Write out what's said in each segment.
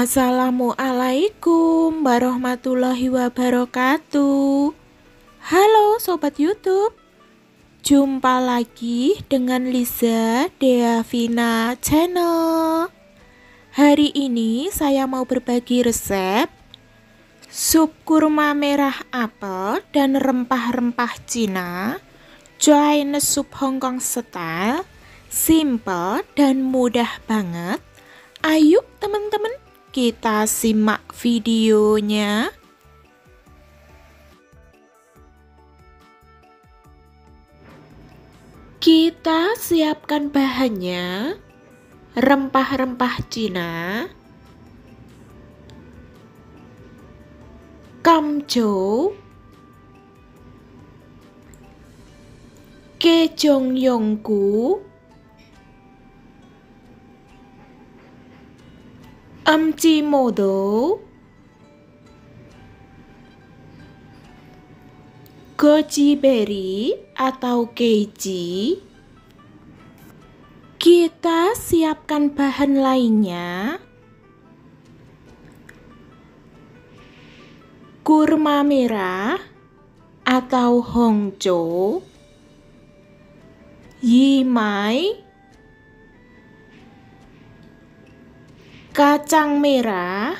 Assalamualaikum warahmatullahi wabarakatuh. Halo sobat YouTube. Jumpa lagi dengan Liza Deavina Channel. Hari ini saya mau berbagi resep sup kurma merah apel dan rempah-rempah Cina. Chinese soup Hongkong style, simple dan mudah banget. Ayo teman-teman kita simak videonya. Kita siapkan bahannya, rempah-rempah Cina, kamjo, kejong yonggu, Amci modo Goji berry atau keji Kita siapkan bahan lainnya Kurma merah atau hongjo Yimai kacang merah,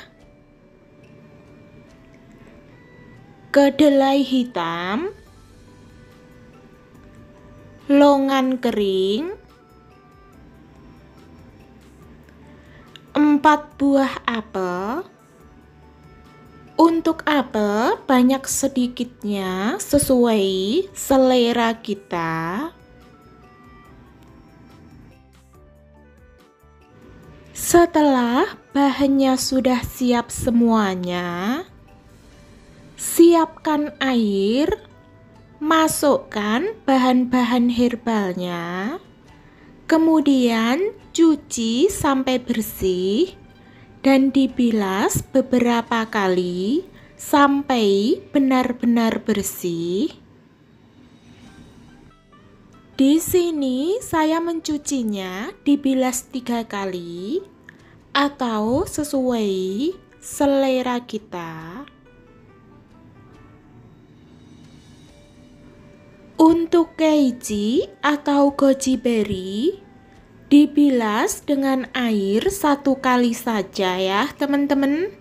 kedelai hitam, longan kering, empat buah apel. Untuk apel banyak sedikitnya sesuai selera kita. Setelah bahannya sudah siap semuanya, siapkan air, masukkan bahan-bahan herbalnya, kemudian cuci sampai bersih dan dibilas beberapa kali sampai benar-benar bersih. Di sini saya mencucinya dibilas tiga kali atau sesuai selera kita. Untuk keiji atau goji berry dibilas dengan air satu kali saja ya teman-teman.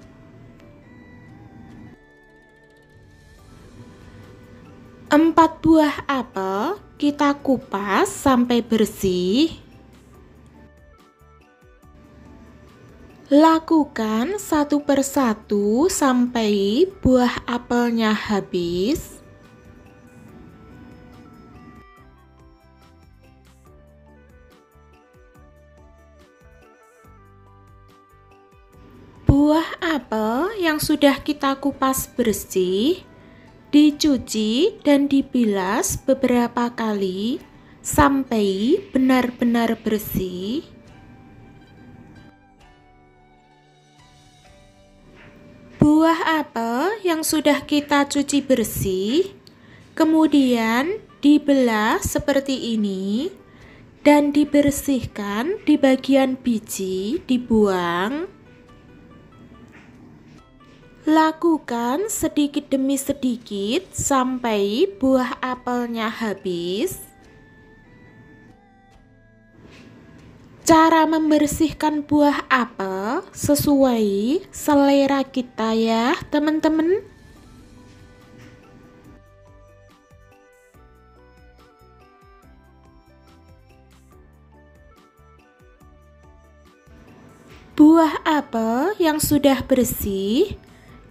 Empat buah apel kita kupas sampai bersih. Lakukan satu persatu sampai buah apelnya habis. Buah apel yang sudah kita kupas bersih, dicuci dan dibilas beberapa kali sampai benar-benar bersih. Buah apel yang sudah kita cuci bersih, kemudian dibelah seperti ini dan dibersihkan di bagian biji, dibuang. Lakukan sedikit demi sedikit sampai buah apelnya habis. Cara membersihkan buah apel sesuai selera kita ya teman-teman. Buah apel yang sudah bersih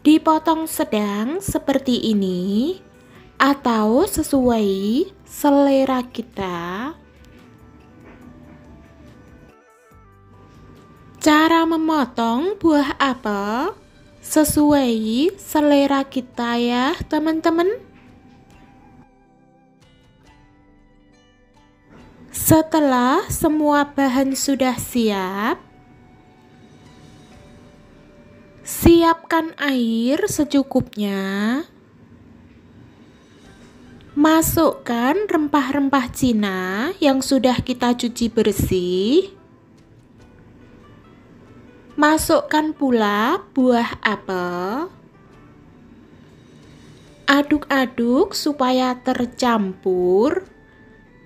dipotong sedang seperti ini atau sesuai selera kita. Cara memotong buah apel sesuai selera kita ya teman-teman. Setelah semua bahan sudah siap, siapkan air secukupnya. Masukkan rempah-rempah Cina yang sudah kita cuci bersih Masukkan pula buah apel. Aduk-aduk supaya tercampur.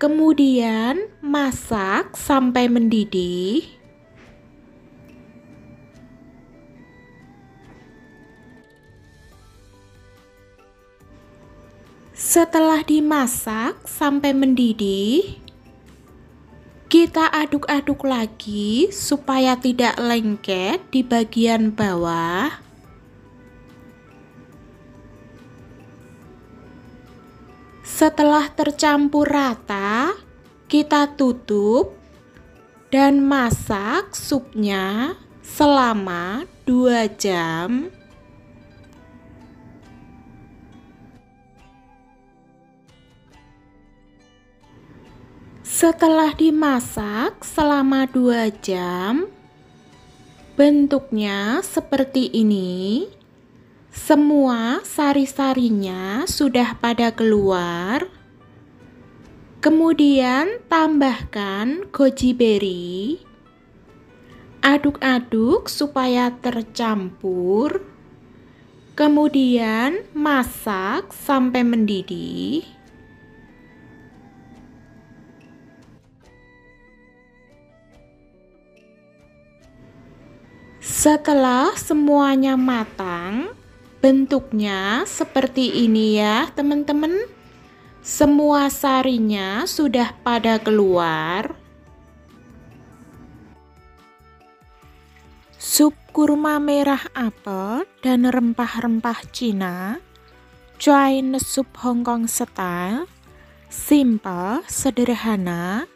Kemudian masak sampai mendidih. Setelah dimasak sampai mendidih, kita aduk-aduk lagi supaya tidak lengket di bagian bawah. Setelah tercampur rata, kita tutup dan masak supnya selama 2 jam. Setelah dimasak selama 2 jam, bentuknya seperti ini. Semua sari-sarinya sudah pada keluar. Kemudian tambahkan goji berry. Aduk-aduk supaya tercampur. Kemudian masak sampai mendidih. Setelah semuanya matang, Bentuknya seperti ini ya teman-teman. Semua sarinya sudah pada keluar. Sup kurma merah apel dan rempah-rempah Cina. Chinese sup Hongkong style. Simple, sederhana.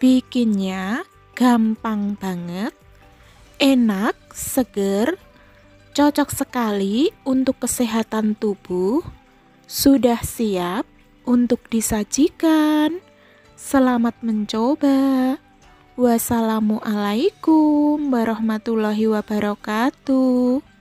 Bikinnya gampang banget Enak, seger, cocok sekali untuk kesehatan tubuh, sudah siap untuk disajikan. Selamat mencoba. Wassalamualaikum warahmatullahi wabarakatuh.